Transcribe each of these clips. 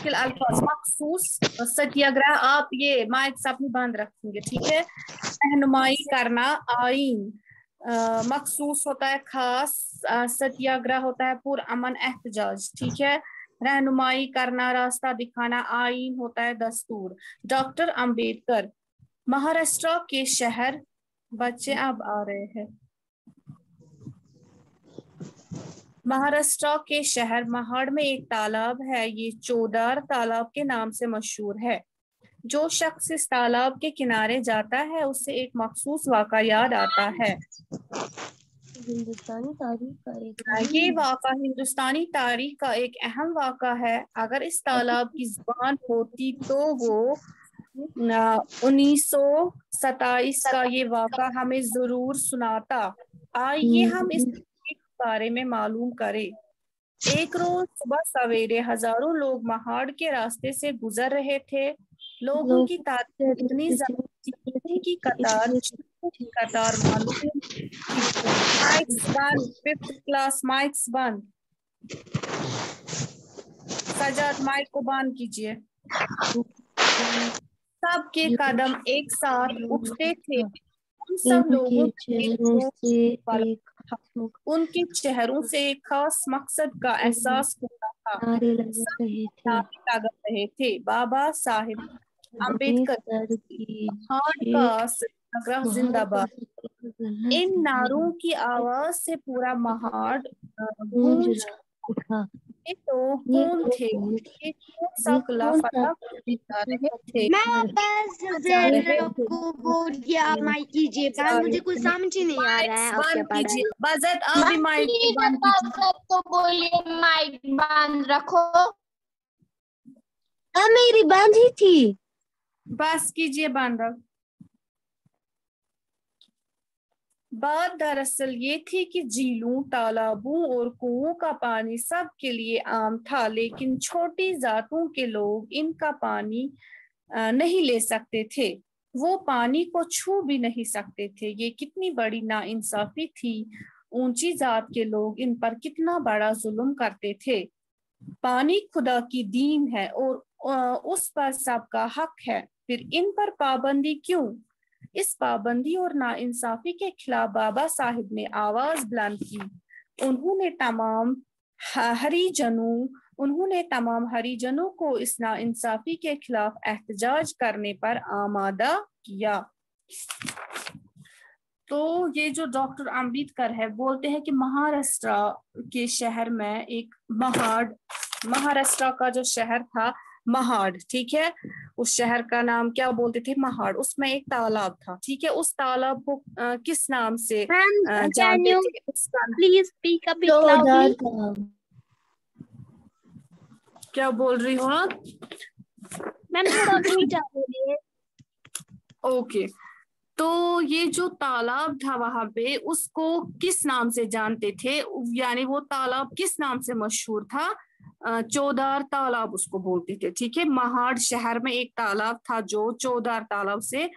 मुश्किल अल्फाज मखसूस सत्याग्रह आप ये माइक अपनी बंद रखेंगे, ठीक है? रहनुमाई करना आइन मखसूस होता है खास सत्याग्रह होता है पुर अमन एहतजाज, ठीक है? रहनुमाई करना, रास्ता दिखाना आइन होता है दस्तूर। डॉक्टर अंबेडकर, महाराष्ट्र के शहर, बच्चे अब आ रहे हैं। महाराष्ट्र के शहर महाड़ में एक तालाब है ये चोदार तालाब के नाम से मशहूर है। जो शख्स इस तालाब के किनारे जाता है उससे एक मखसूस वाक़ा याद आता है। हिंदुस्तानी तारीख का एक ये वाक़ा हिंदुस्तानी तारीख का एक अहम वाक़ा है। अगर इस तालाब की ज़ुबान होती तो वो उन्नीस सौ सताइस का ये वाक़ा हमें ज़रूर सुनाता। आइए हम इस बारे में मालूम करे। एक रोज सुबह सवेरे हज़ारों लोग महाड़ के रास्ते से गुजर रहे थे। लोगों की तादाद इतनी ज़्यादा की कतार कतार मालूम माइक्स बंद फिफ्थ क्लास माइक्स बंद। सजाद माइक को बंद कीजिए। सबके कदम एक साथ उठते थे। उन सब लोगों के उनके चेहरों से एक खास मकसद का एहसास होता था। रहे थे। बाबा साहेब अंबेडकर का जिंदाबाद। इन नारों की आवाज़ से पूरा महाड़ गूंज उठा। तो कौन थे सब थे। मैं बस को बोल दिया माइक कीजिए पर मुझे कुछ समझ ही नहीं आ रहा है आपके पास बजट अभी माइक बंद तो बोलिए माइक बंद रखो। मेरी बंद ही थी। बस कीजिए बंद। अब बात दरअसल ये थी कि झीलों, तालाबों और कुओं का पानी सब के लिए आम था, लेकिन छोटी जातों के लोग इनका पानी नहीं ले सकते थे। वो पानी को छू भी नहीं सकते थे। ये कितनी बड़ी नाइंसाफी थी। ऊँची जात के लोग इन पर कितना बड़ा जुल्म करते थे। पानी खुदा की दीन है और उस पर सबका हक है। फिर इन पर पाबंदी क्यों? इस पाबंदी और नाइंसाफी के खिलाफ बाबा साहिब ने आवाज़ बुलंद की। उन्होंने तमाम हरिजनों, उन्होंने तमाम हरिजनों को इस नाइंसाफी के खिलाफ एहतजाज करने पर आमादा किया। तो ये जो डॉक्टर अंबेडकर है, बोलते हैं कि महाराष्ट्र के शहर में एक महाड़, महाराष्ट्र का जो शहर था महाड़ ठीक है? उस शहर का नाम क्या बोलते थे? महाड़। उसमें एक तालाब था ठीक है? उस तालाब को आ, किस नाम से जानते प्लीज़ स्पीक अप क्या बोल रही हो आप? मैम थोड़ा बोलिए। ओके। तो ये जो तालाब था वहाँ पे उसको किस नाम से जानते थे? यानी वो तालाब किस नाम से मशहूर था? चौदार तालाब उसको बोलते थे, ठीक है? महाड़ शहर में एक तालाब था जो चौदार तालाब से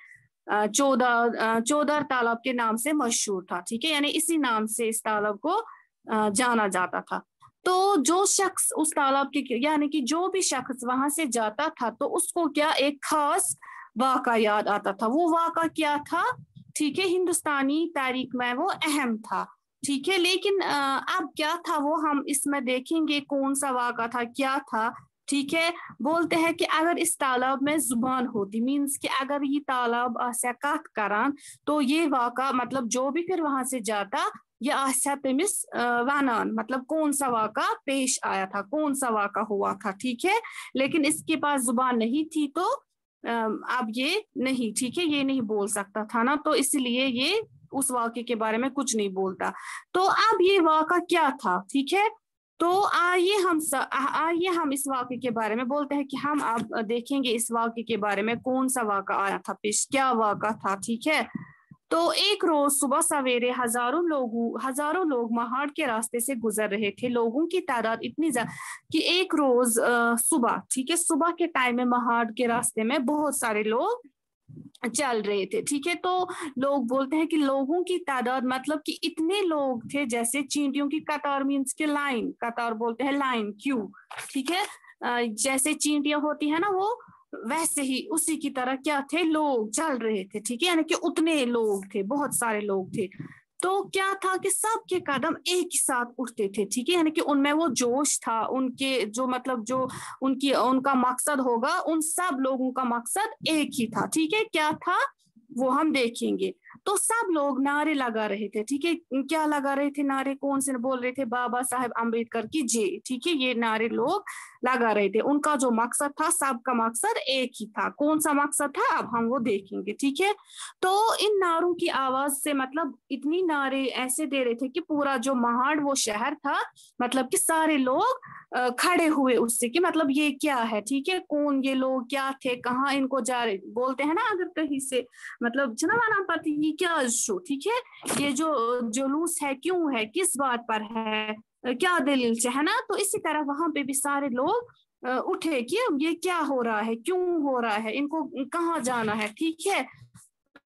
चौदार चौदार तालाब के नाम से मशहूर था, ठीक है? यानी इसी नाम से इस तालाब को जाना जाता था। तो जो शख्स उस तालाब के, यानी कि जो भी शख्स वहाँ से जाता था तो उसको क्या एक खास वाका याद आता था। वो वाका क्या था? ठीक है, हिंदुस्तानी तारीख में वो अहम था। ठीक है, लेकिन अब क्या था वो हम इसमें देखेंगे कौन सा वाक़ा था, क्या था, ठीक है? बोलते हैं कि अगर इस तालाब में ज़ुबान होती मीन्स कि अगर ये तालाब आसा कत करान तो ये वाक़ा मतलब जो भी फिर वहाँ से जाता, ये आसा तमिस वनान मतलब कौन सा वाक़ा पेश आया था, कौन सा वाक़ा हुआ था, ठीक है? लेकिन इसके पास ज़ुबान नहीं थी तो अब ये नहीं, ठीक है? ये नहीं बोल सकता था ना तो इसलिए ये उस वाक्य के बारे में कुछ नहीं बोलता। तो अब ये वाक़ा क्या था, ठीक है? तो आइए हम आइए हम इस वाक्य के बारे में बोलते हैं कि हम अब देखेंगे इस वाक्य के बारे में कौन सा वाक़ा आया था, पेश, क्या वाक़ा था, ठीक है? तो एक रोज सुबह सवेरे हज़ारों लोगों, हज़ारों लोग महाड़ के रास्ते से गुजर रहे थे। लोगों की तादाद इतनी कि एक रोज सुबह, ठीक है? सुबह के टाइम में महाड़ के रास्ते में बहुत सारे लोग चल रहे थे, ठीक है? तो लोग बोलते हैं कि लोगों की तादाद मतलब कि इतने लोग थे जैसे चींटियों की कतार मीन्स के लाइन, कतार बोलते हैं लाइन, क्यू, ठीक है? जैसे चींटियाँ होती है ना वो, वैसे ही उसी की तरह क्या थे? लोग चल रहे थे, ठीक है? यानी कि उतने लोग थे, बहुत सारे लोग थे। तो क्या था कि सबके कदम एक ही साथ उठते थे, ठीक है? यानी कि उनमें वो जोश था, उनके जो मतलब जो उनकी, उनका मकसद होगा, उन सब लोगों का मकसद एक ही था, ठीक है? क्या था? वो हम देखेंगे। तो सब लोग नारे लगा रहे थे, ठीक है? क्या लगा रहे थे नारे? कौन से बोल रहे थे? बाबा साहेब अंबेडकर की जय ठीक है? ये नारे लोग लगा रहे थे। उनका जो मकसद था सबका मकसद एक ही था। कौन सा मकसद था? अब हम वो देखेंगे, ठीक है? तो इन नारों की आवाज़ से मतलब इतनी नारे ऐसे दे रहे थे कि पूरा जो महाड़ वो शहर था मतलब कि सारे लोग खड़े हुए उससे कि मतलब ये क्या है, ठीक है? कौन ये लोग? क्या थे? कहाँ इनको जा रहे? बोलते हैं ना अगर कहीं से मतलब जनाबाना पर ये क्या शो, ठीक है? ये जो जुलूस है, क्यों है? किस बात पर है? क्या दलील से, है ना? तो इसी तरह वहाँ पे भी सारे लोग उठे कि ये क्या हो रहा है? क्यों हो रहा है? इनको कहाँ जाना है? ठीक है?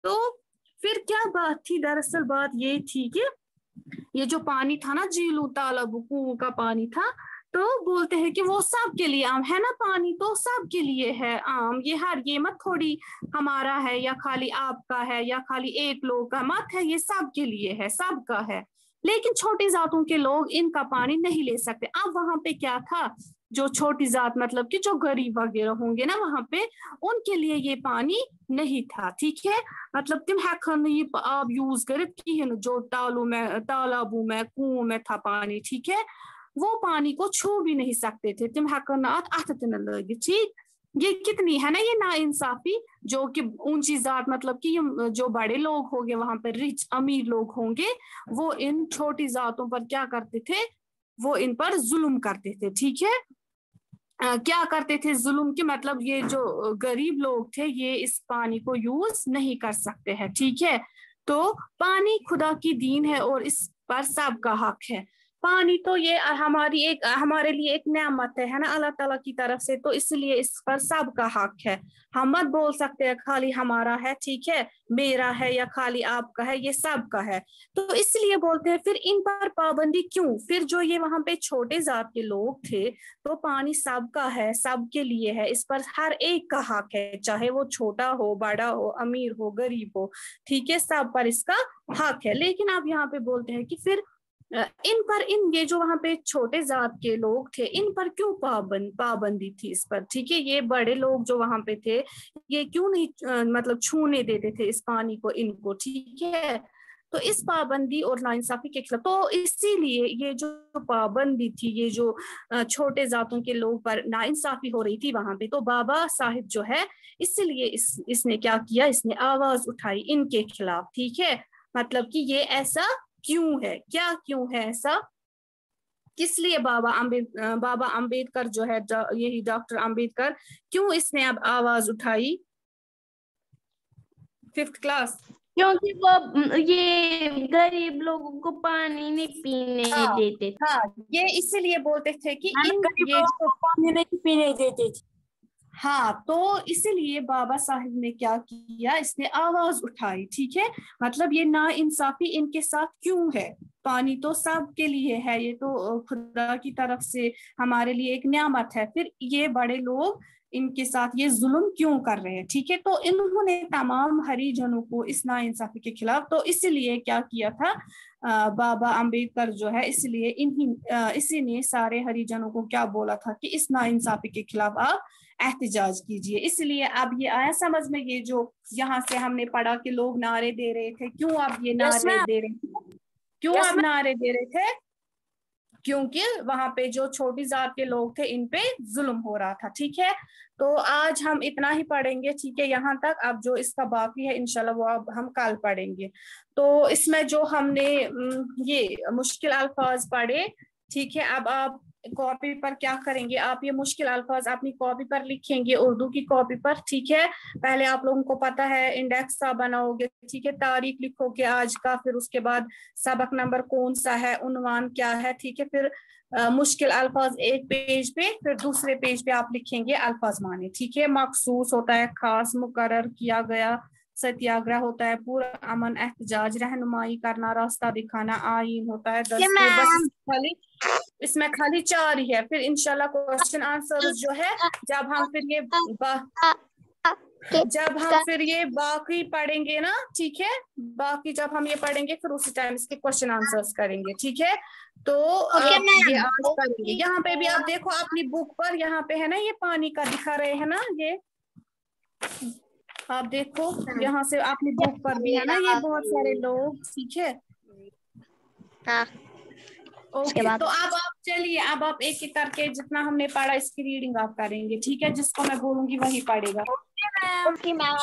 तो फिर क्या बात थी? दरअसल बात ये थी कि ये जो पानी था ना झीलों तालाबों, कुओं का पानी था तो बोलते हैं कि वो सबके लिए आम, है ना पानी? तो सबके लिए है आम। ये हर, ये मत थोड़ी हमारा है या खाली आपका है या खाली एक लोग का मत है, ये सबके लिए है, सबका है। लेकिन छोटी जातों के लोग इनका पानी नहीं ले सकते। अब वहाँ पे क्या था? जो छोटी जात मतलब कि जो गरीब वगैरह होंगे ना वहाँ पे, उनके लिए ये पानी नहीं था, ठीक है? मतलब तुम हेखन ये आप यूज़ कर जो तालों में, तालाबों में, कुओं में था पानी, ठीक है? वो पानी को छू भी नहीं सकते थे। तुम हेकन अथ लगे, ठीक? ये कितनी है ना, ये ना इंसाफी जो कि ऊँची जात मतलब कि जो बड़े लोग होंगे, वहाँ पर रिच, अमीर लोग होंगे, वो इन छोटी जातों पर क्या करते थे? वो इन पर जुल्म करते थे, ठीक है? क्या करते थे जुल्म के? मतलब ये जो गरीब लोग थे, ये इस पानी को यूज़ नहीं कर सकते हैं, ठीक है? तो पानी खुदा की दीन है और इस पर सबका हक है। पानी तो ये हमारी एक, हमारे लिए एक नेमत है ना? अल्लाह ताला की तरफ़ से तो इसलिए इस पर सबका हक है। हम मत बोल सकते हैं, खाली हमारा है, ठीक है? मेरा है या खाली आपका है, ये सबका है। तो इसलिए बोलते हैं, फिर इन पर पाबंदी क्यों? फिर जो ये वहाँ पे छोटे जात के लोग थे तो पानी सबका है सबके लिए है। इस पर हर एक का हक है, चाहे वो छोटा हो, बड़ा हो, अमीर हो, गरीब हो, ठीक है? सब पर इसका हक है। लेकिन आप यहाँ पे बोलते हैं कि फिर इन पर इन ये जो वहाँ पे छोटे जात के लोग थे, इन पर क्यों पाबंद पाबंदी थी इस पर? ठीक है, ये बड़े लोग जो वहाँ पे थे, ये क्यों नहीं मतलब छूने देते थे इस पानी को इनको, ठीक है? तो इस पाबंदी और नाइंसाफी के खिलाफ तो इसीलिए ये जो पाबंदी थी, ये जो छोटे जातों के लोग पर नाइंसाफी हो रही थी वहाँ पे तो बाबा साहिब जो है, इसलिए इस, इसने क्या किया, इसने आवाज़ उठाई इनके खिलाफ, ठीक है? मतलब कि ये ऐसा क्यों है? क्या क्यों है ऐसा? किस लिए बाबा अम्बेद बाबा अंबेडकर जो है डॉ- यही डॉक्टर अंबेडकर क्यों इसने अब आवाज़ उठाई? Fifth class. क्योंकि वो ये गरीब लोगों को पानी नहीं पीने हाँ। देते थे। हाँ ये इसीलिए बोलते थे कि इन गरीब ये पानी नहीं पीने देते थे। हाँ तो इसीलिए बाबा साहिब ने क्या किया? इसने आवाज़ उठाई ठीक है? मतलब ये ना इंसाफी इनके साथ क्यों है? पानी तो सब के लिए है ये तो खुदा की तरफ़ से हमारे लिए एक नियामत है। फिर ये बड़े लोग इनके साथ ये जुल्म क्यों कर रहे हैं ठीक है? तो इन्होंने तमाम हरिजनों को इस ना इंसाफी के खिलाफ तो इसलिए क्या किया था? अ, बाबा अंबेडकर जो है इसलिए इन्हीं इसी ने सारे हरिजनों को क्या बोला था कि इस ना इंसाफी के खिलाफ आप एहतजाज कीजिए। इसलिए अब ये आया समझ में ये जो यहाँ से हमने पढ़ा कि लोग नारे दे रहे थे क्यों आप ये नारे. दे रहे थे? क्यों Yes, आप नारे दे रहे थे? क्योंकि वहाँ पे जो छोटी जात के लोग थे इन पे जुल्म हो रहा था ठीक है? तो आज हम इतना ही पढ़ेंगे ठीक है? यहाँ तक। अब जो इसका बाकी है इनशाला वो अब हम कल पढ़ेंगे। तो इसमें जो हमने ये मुश्किल अल्फाज पढ़े ठीक है? अब आप कॉपी पर क्या करेंगे? आप ये मुश्किल अल्फाज अपनी कॉपी पर लिखेंगे उर्दू की कॉपी पर ठीक है? पहले आप लोगों को पता है इंडेक्स सा बनाओगे ठीक है? तारीख लिखोगे आज का फिर उसके बाद सबक नंबर कौन सा है उनवान क्या है ठीक है? फिर अ, मुश्किल अल्फाज एक पेज पे फिर दूसरे पेज पे आप लिखेंगे अल्फाज माने ठीक है? मखसूस होता है खास मुकर किया गया सत्याग्रह होता है पूरा अमन एहतजाज रहनुमाई करना रास्ता दिखाना आइन होता है दस। खाली इसमें खाली चार ही है फिर इंशाल्लाह क्वेश्चन आंसर जो है जब हम फिर ये जब हम फिर ये बाकी पढ़ेंगे ना ठीक है? बाकी जब हम ये पढ़ेंगे फिर उसी टाइम इसके क्वेश्चन आंसर्स करेंगे ठीक है? तो Okay, ये आज करेंगे। यहाँ पे भी आप देखो अपनी बुक पर यहाँ पे है ना ये पानी का दिखा रहे हैं ना ये? आप देखो यहाँ से आपने बुक पर भी है ना ये बहुत सारे लोग ठीक है? हाँ। ओके बाद- तो अब आप चलिए अब आप एक एक करके जितना हमने पढ़ा इसकी रीडिंग आप करेंगे ठीक है? जिसको मैं बोलूँगी वही पढ़ेगा। Okay ma'am.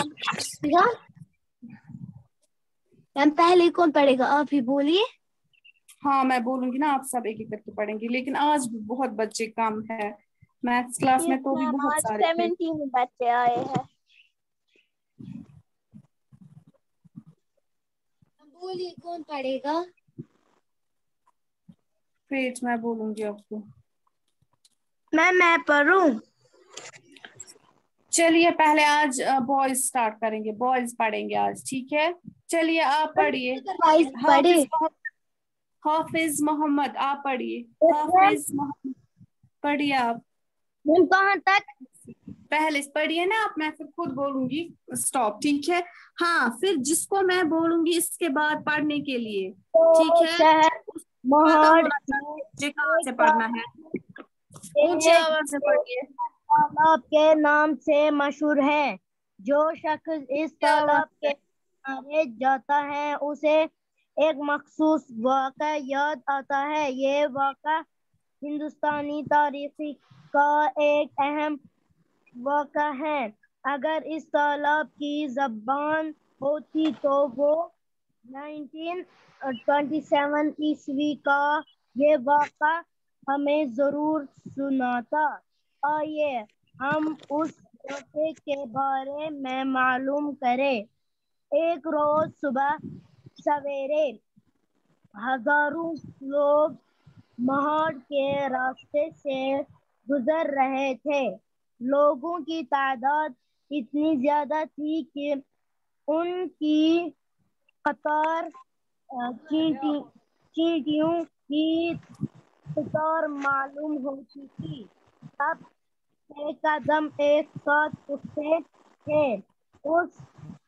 मैम। पहले कौन पढ़ेगा? आप ही बोलिए। हाँ मैं बोलूँगी ना आप सब एक एक करके पढ़ेंगे लेकिन आज भी बहुत बच्चे कम है। मैथ्स क्लास में तो भी बहुत सारे बच्चे आए हैं। बोलिए कौन पढ़ेगा? वेट मैं बोलूँगी आपको। मैम मैं पढ़ूं? चलिए पहले आज बॉयज़ स्टार्ट करेंगे। बॉयज़ पढ़ेंगे आज ठीक है? चलिए आप पढ़िए। हाफिज मोहम्मद- आप पढ़िए। हाफिज मोहम्मद पढ़िए आप। कहाँ तक पहले पढ़िए ना आप मैं फिर खुद बोलूँगी स्टॉप ठीक है? हाँ फिर जिसको मैं बोलूँगी इसके बाद पढ़ने के लिए ठीक है? मुझे कहाँ से पढ़ना है। ऊँची आवाज़ से पढ़िए। तालाब के नाम से मशहूर है जो शख्स इस तालाब के किनारे जाता है उसे एक मखसूस वाक़ याद आता है। ये वाक़ हिंदुस्तानी तारीखी का एक अहम वाक़ा है। अगर इस तालाब की जबान होती तो वो 1927 ईस्वी का ये वाक़ा हमें ज़रूर सुनाता। आइए हम उस वाक़े के बारे में मालूम करें। एक रोज सुबह सवेरे हज़ारों लोग महाड़ के रास्ते से गुजर रहे थे। लोगों की तादाद इतनी ज़्यादा थी कि उनकी कतार चींटी, चींटियों की कतार मालूम होती थी। तब एक कदम एक साथ उठते थे। उस,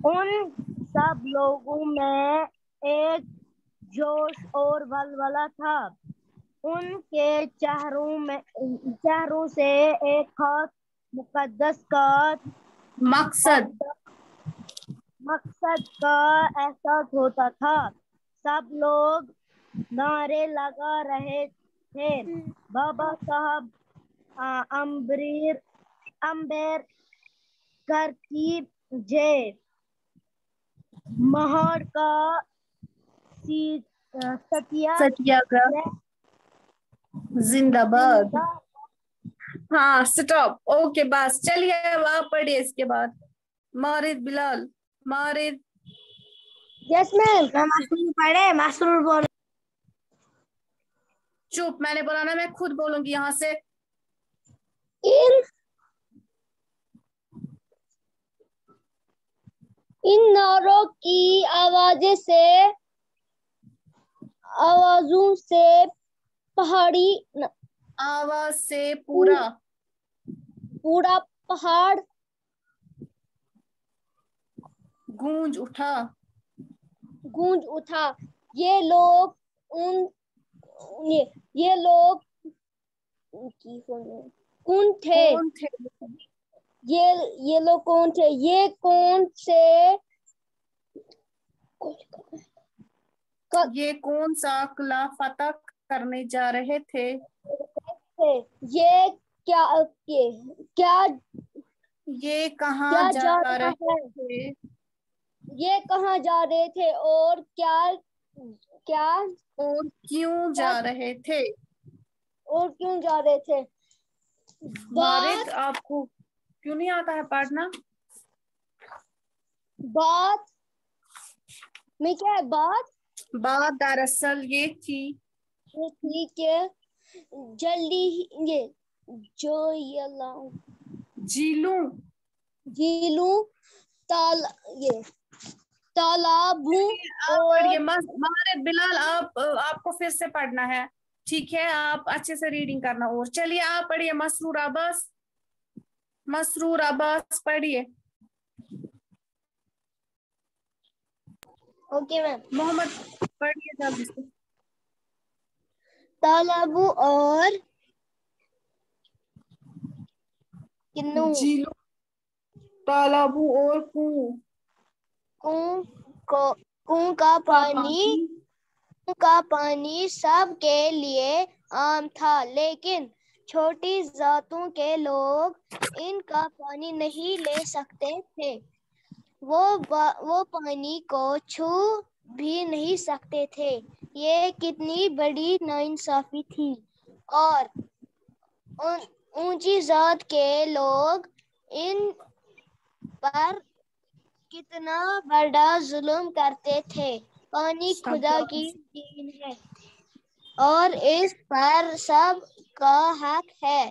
उन सब लोगों में एक जोश और वलवला था। उनके चेहरों में, चेहरों से एक खास मुकद्दस का मकसद। मकसद का एहसास होता था। सब लोग नारे लगा रहे थे। बाबा साहब अम्बरीर अंबेडकर की जय महाड़ का सत्याग्रह जिंदाबाद। हाँ स्टॉप ओके बस. चलिए अब आप पढ़िए इसके बाद. मारिद बिलाल मारिद. यस मैम मैं मसरूर पढ़े? मसरूर बोल चुप. मैंने बोला ना मैं खुद बोलूँगी यहाँ से. इन इन नारों की आवाज़ें से आवाजों से पहाड़ी न- आवाज़ से पूरा। पूरा पहाड़। गूंज उठा। गूंज उठा। ये लोग उन ये ये लोग की कौन थे? कौन थे? ये ये लोग कौन थे? ये कौन से? ये कौन सा किला फतह करने जा रहे थे? ये क्या ये क्या ये कहाँ क्या जा, जा रहा रहे है? थे? ये कहाँ जा रहे थे और क्या क्या? और क्यों जा रहे थे? और क्यों जा रहे थे? बात आपको क्यों नहीं आता है पढ़ना? बात में क्या है बात? बात दरअसल ये थी। ये थी कि जल्दी ही- ये जो ये लाऊं। झीलों। झीलू ताल ये तालाबू आप पढ़िए। मस- बिलाल आप आपको फिर से पढ़ना है। ठीक है आप अच्छे से रीडिंग करना। और चलिए आप पढ़िए मसरूर अब्बास। मसरूर अब्बास पढ़िए। ओके मैम मोहम्मद पढ़िए जल्दी से। तालाबू और किन्नू। तालाबों और को कुओं का पानी कुओं का पानी सब के लिए आम था लेकिन छोटी जातों के लोग इनका पानी नहीं ले सकते थे। वो वो पानी को छू भी नहीं सकते थे। ये कितनी बड़ी नाइंसाफी थी। और ऊँची जात के लोग इन पर कितना बड़ा जुल्म करते थे। पानी खुदा की दीन है। और इस पर सब का हक है।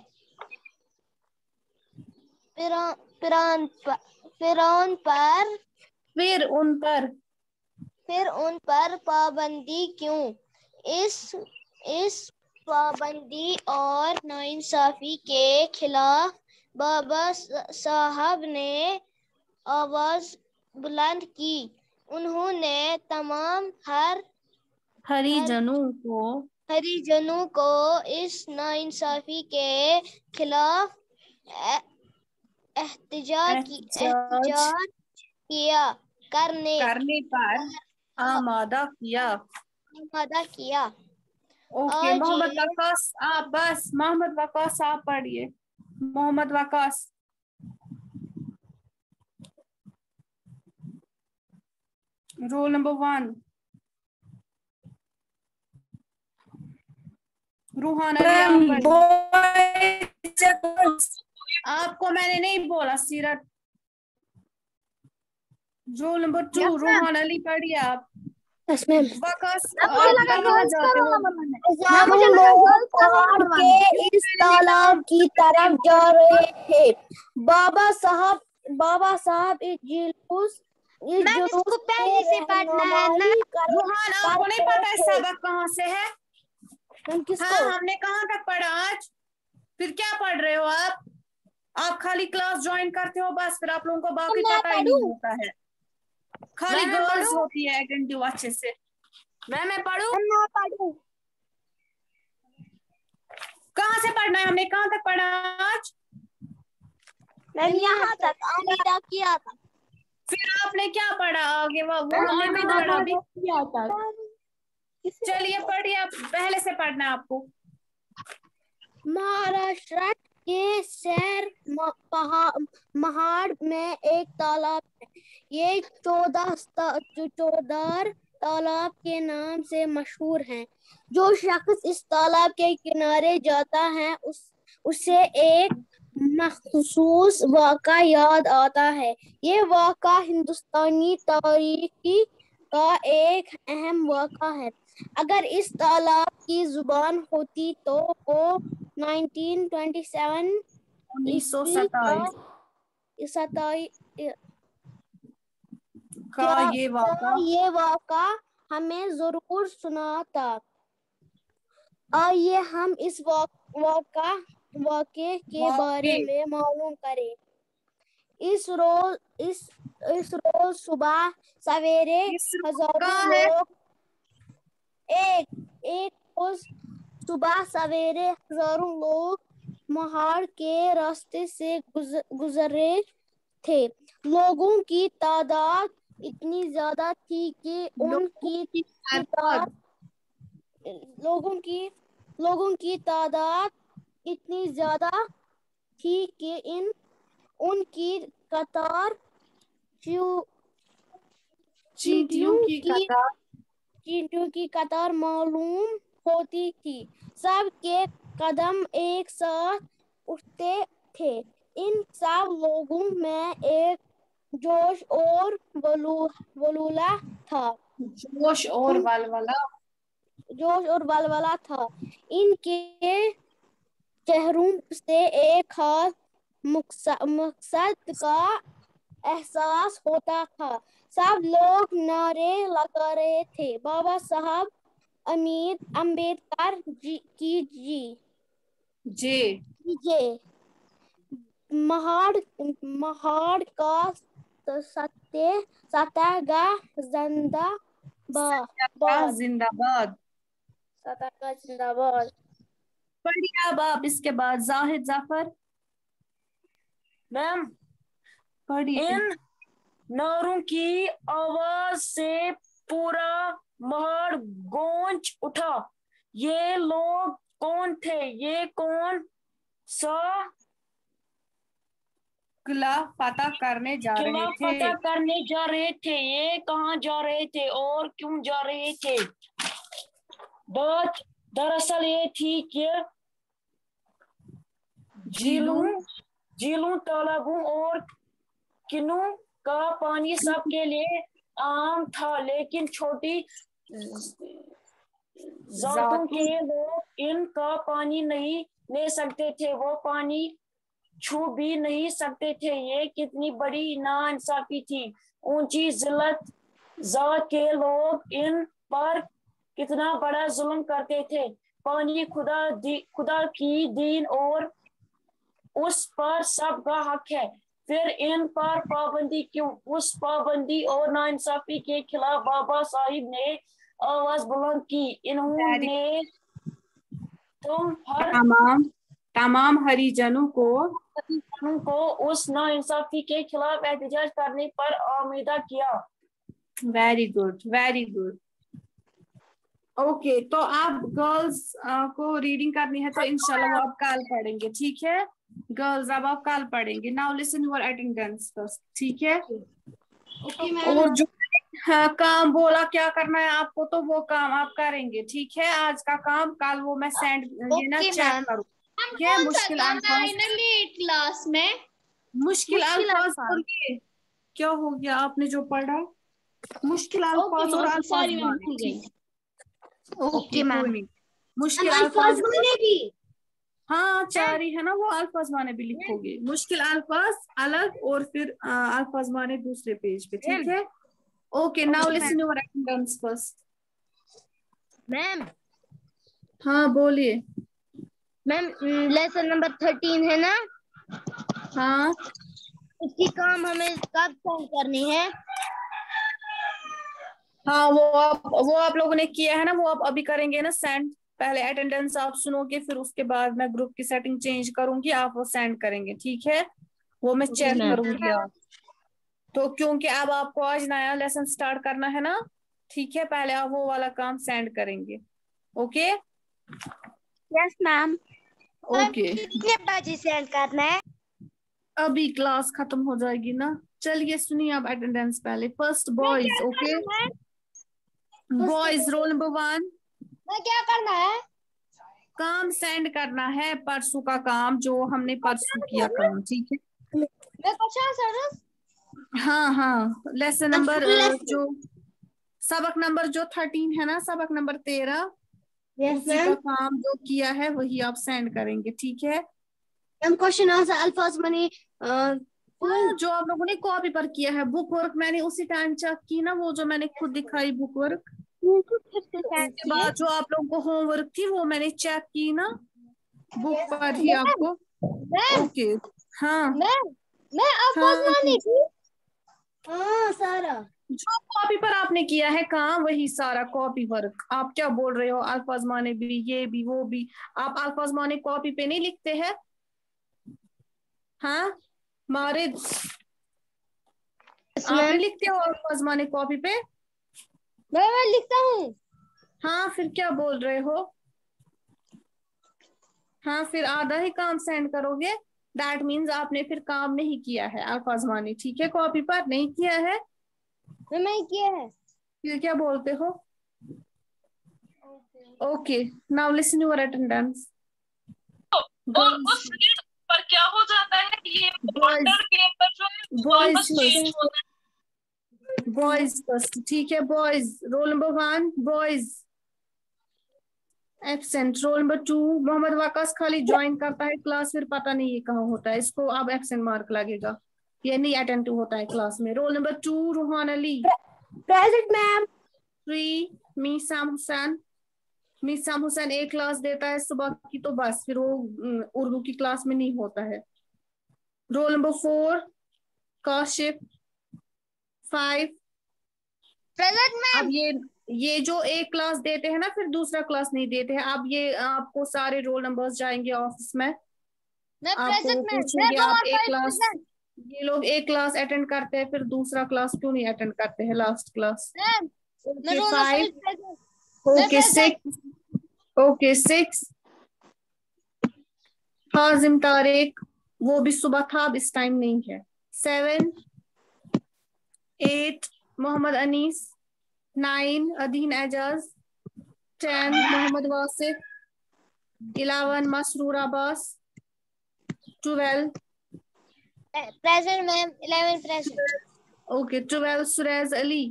फिरौन पर फिर उन पर फिर उन पर पाबंदी क्यों? इस इस पाबंदी और नाइंसाफी के खिलाफ बाबा साहब ने आवाज़ बुलंद की। उन्होंने तमाम हर हरिजनों को हरिजनों को इस नाइंसाफी के खिलाफ एहतजाज किया। करने करने पर आमादा किया। आमादा किया। ओके मोहम्मद वकास आप बस मोहम्मद वकास आप पढ़िए। Mohammad Waqas. Roll number one Ruhan Ali आप पढ़िए। आपको मैंने नहीं बोला Seerat. Roll number two Ruhan Ali पढ़िए आप? हो। इस तालाब की तरफ़ जा रहे थे बाबा साहब बाबा साहब इस जुलूस इसको पहले से पढ़ना है ना। आपको नहीं पता है। सबक कहाँ से है? हम हाँ हमने कहाँ तक पढ़ा आज? फिर क्या पढ़ रहे हो आप? आप खाली क्लास ज्वाइन करते हो बस फिर आप लोगों को बाकी मैं पता ही नहीं होता है। खाली गर्ल्स होती है अटेंटिव अच्छे से। मैं मैं पढ़ू। कहाँ से पढ़ना है हमने? कहाँ तक पढ़ा आज? मैम यहाँ तक। तक किया था? फिर आपने क्या पढ़ा आगे? वो वो हमने नहीं पढ़ा अभी। किया था? चलिए पढ़िए आप। पहले से पढ़ना है आपको। महाराष्ट्र के शहर महाड़ में एक तालाब है। ये चौदह चौदार तालाब के नाम से मशहूर है। जो शख्स इस तालाब के किनारे जाता है, उस, उसे एक मखसूस वाक़ा याद आता है। ये वाक़ा हिंदुस्तानी तारीखी का एक अहम वाक़ा है। अगर इस तालाब की ज़ुबान होती तो वो 1927 उन्नीस सौ ईस्वी का सत्ताईस सताई का क्या- ये वाक़ा? ये वाक़ा हमें ज़रूर सुनाता। आइए हम इस वाक- वाक़ा के बारे में मालूम करें। इस रोज इस इस रोज सुबह सवेरे हज़ारों लोग एक एक रोज सुबह सवेरे हज़ारों लोग महाड़ के रास्ते से गुजर गुजरे थे। लोगों की तादाद इतनी ज़्यादा थी कि उनकी तादाद। लोगों की लोगों की तादाद इतनी ज़्यादा थी कि इन उनकी कतार चींटियों की की- कतार। चींटियों की कतार मालूम होती थी। सबके कदम एक साथ उठते थे। इन सब लोगों में एक जोश और वलू वलूला था। जोश और वलवला जोश और बलबला था। इनके चेहरों से एक खास मकसद का एहसास होता था। सब लोग नारे लगा रहे थे। बाबा साहब अमीर अंबेडकर जी की जी। जे। जे। महाड़ महाड़ का सत्य सत्यागा जिंदाबाद। जिंदाबाद। सत्यागा जिंदाबाद। पढ़िए अब आप इसके बाद। जाहिद जाफ़र। मैम पढ़िए। इन नारों की आवाज़ से पूरा महड़ गूंज उठा। ये लोग कौन थे? ये कौन सा किला फतह करने जा रहे थे। फतह करने जा रहे थे। ये कहाँ जा रहे थे और क्यों जा रहे थे? बात दरअसल ये थी कि झीलों झीलों तालाबों और किनों का पानी सबके लिए आम था लेकिन छोटी जातों के लोग इनका पानी नहीं ले सकते थे वो पानी छू भी नहीं सकते थे। ये कितनी बड़ी नाइंसाफी थी। ऊँची जिल्लत जात के लोग इन पर कितना बड़ा जुल्म करते थे। पानी खुदा दी, खुदा की दीन और उस पर सबका हक है। फिर इन पर पाबंदी क्यों? उस पाबंदी और नाइंसाफी के खिलाफ बाबा साहिब ने आवाज़ बुलंद की। इन्होंने तुम हर तमाम तमाम हरिजनों को कानून को उस नाइंसाफी के खिलाफ एहतजाज करने पर आमीदा किया। Very good very good okay तो आप गर्ल्स को रीडिंग करनी है तो इंशाल्लाह आप कल पढ़ेंगे ठीक है? गर्ल्स अब आप कल पढ़ेंगे। Now listen your attendance first ठीक है? और जो हाँ, काम बोला क्या करना है? आपको तो वो काम आप करेंगे ठीक है? आज का काम कल वो मैं सेंड ये ना चेक करूँ। ठीक है? मुश्किल अल्फाज क्लास में। मुश्किल अल्फाज। क्या हो गया? आपने जो पढ़ा? मुश्किल अल्फाज और अल्फाज मैम। ओके नहीं। मुश्किल अल्फाज अल्फाज भी हाँ चार ही है ना वो अल्फाज माने भी लिखोगे। मुश्किल अल्फाज अलग और फिर अल्फाज माने दूसरे पेज पे ठीक है? Okay now listen your attendance first ma'am हाँ बोलिए। मैम लेसन नंबर थर्टीन है ना? हाँ। उसकी काम हमें कब सेंड करनी है? हाँ वो आप वो आप लोगों ने किया है ना वो आप अभी करेंगे ना सेंड पहले अटेंडेंस आप सुनोगे फिर उसके बाद मैं ग्रुप की सेटिंग चेंज करूँगी आप वो सेंड करेंगे ठीक है? वो मैं चेक करूँगी। तो क्योंकि अब आपको आज नया लेसन स्टार्ट करना है ना ठीक है? पहले आप वो वाला काम सेंड करेंगे। ओके यस मैम ओके कितने बजे सेंड करना है? अभी क्लास खत्म हो जाएगी ना। चलिए सुनिए आप अटेंडेंस पहले। First boys okay boys roll number one मैं क्या करना है? काम सेंड करना है परसों का काम जो हमने परसों किया काम ठीक है? मैं सर हाँ हाँ लेसन नंबर जो सबक नंबर जो थर्टीन है ना सबक नंबर तेरह का काम जो किया है वही आप सेंड करेंगे ठीक है? क्वेश्चन आंसर अल्फाज माने जो आप लोगों ने कॉपी पर किया है बुक वर्क मैंने उसी टाइम चेक की ना वो जो मैंने खुद दिखाई बुक वर्क उसके बाद जो आप लोगों को होमवर्क थी वो मैंने चेक की ना बुक पर ही आपको। ओके हाँ। मैं मैं हाँ, मानी थी हाँ सारा। जो कॉपी पर आपने किया है काम वही सारा कॉपी वर्क आप क्या बोल रहे हो? अल्फाज माने भी ये भी वो भी। आप अल्फाज माने कॉपी पे नहीं लिखते हैं? हाँ? मारे आप लिखते हो अल्फाज माने कॉपी पे? मैं मैं लिखता हूँ। हाँ फिर क्या बोल रहे हो? हाँ फिर आधा ही काम सेंड करोगे। दैट मीन्स आपने फिर काम नहीं किया है अल्फाज माने ठीक है कॉपी पर नहीं किया है? मैं मैं किया है। फिर क्या बोलते हो? Okay now listen your attendance और उस पर क्या हो जाता है? ये. ऑर्डर के अंदर जो है Boys वापस first. चेंज होता है बॉयज़ फ़र्स्ट ठीक है boys roll number one boys absent roll number two Mohammad Waqas खाली ज्वाइन करता है क्लास फिर पता नहीं ये कहाँ होता है। इसको अब एबसेंट मार्क लगेगा। ये नहीं अटेंटिव होता है क्लास में। Roll number two Ruhan Ali present ma'am three Meesam Hussain Meesam Hussain एक क्लास देता है सुबह की तो बस फिर वो उर्दू की क्लास में नहीं होता है। Roll number four Kashif five present ma'am अब ये ये जो एक क्लास देते हैं ना फिर दूसरा क्लास नहीं देते हैं। अब ये आपको सारे रोल नंबर्स जाएँगे ऑफ़िस में। आपको प्रेजेंट मैम पूछेंगे आप एक क्लास ये लोग एक क्लास अटेंड करते हैं फिर दूसरा क्लास क्यों नहीं अटेंड करते हैं? Last class five okay six okay six Hazim Tariq वो भी सुबह था अब इस टाइम नहीं है। Seven eight Mohammad Anees nine Adeen Ejaz ten Mohammad Wasif eleven Masroor Abbas twelve. Present ma'am 11 present. Okay twelve Suraij Ali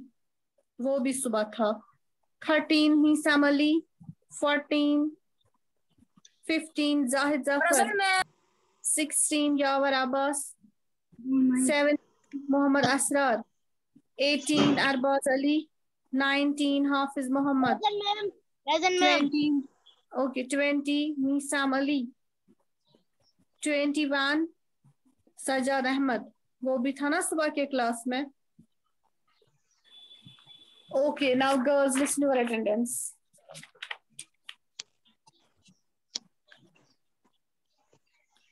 वो भी सुबह था। Thirteen Hisam Ali fourteen fifteen Zahid Jafar. Sixteen Yawar Abbas. Seven Mohammad Asrar. Eighteen Arbaz Ali nineteen Hafiz Mohammad ma'am present ma'am twenty okay twenty Meesam Ali Sajjad Ahmad वो भी था ना सुबह के क्लास में? Okay now girls listen your attendance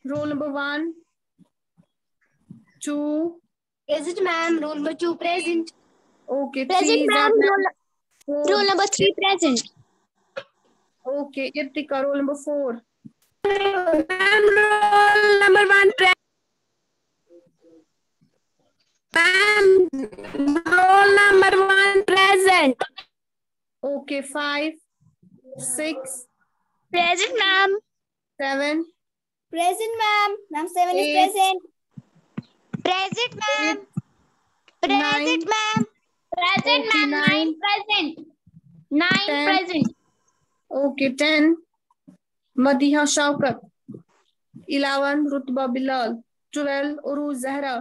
roll number one two present ma'am roll number two present okay present ma'am roll number 3 present okay Irtiqa roll number four ma'am roll number one ma'am roll number one present okay five six present ma'am seven present ma'am ma'am seven Eight. Present present ma'am Nine. Present ma'am present Okay, ma'am nine. 9 present 9 Ten. Present okay ten Madiha Shaukat eleven Rutba Bilal twelve Urooj Zahra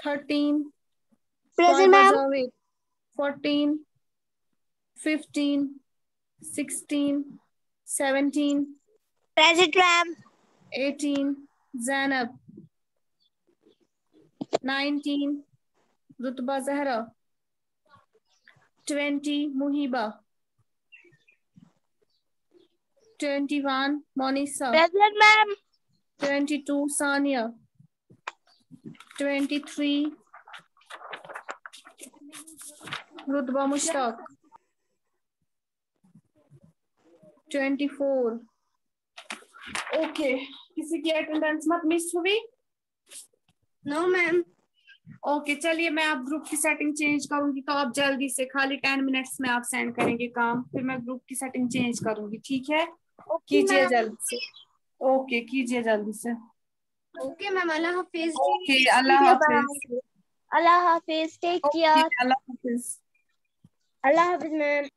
thirteen present ma'am Javed fourteen fifteen sixteen seventeen present ma'am eighteen Zainab nineteen Rutba Zahra twenty Muhiba twenty one Monisa present ma'am twenty two Sania twenty three किसी की attendance मत miss हुई? No ma'am okay चलिए मैं आप group की setting change करूँगी तो आप जल्दी से खाली टेन मिनट्स में आप सेंड करेंगे काम फिर मैं ग्रुप की सेटिंग चेंज करूँगी ठीक है? कीजिए जल्दी से। ओके कीजिए जल्दी से। ओके मैम अल्लाह हाफिज। ओके अल्लाह हाफिज। अल्लाह हाफिज. टेक केयर अल्लाह हाफिज। अल्लाह हाफिज मैम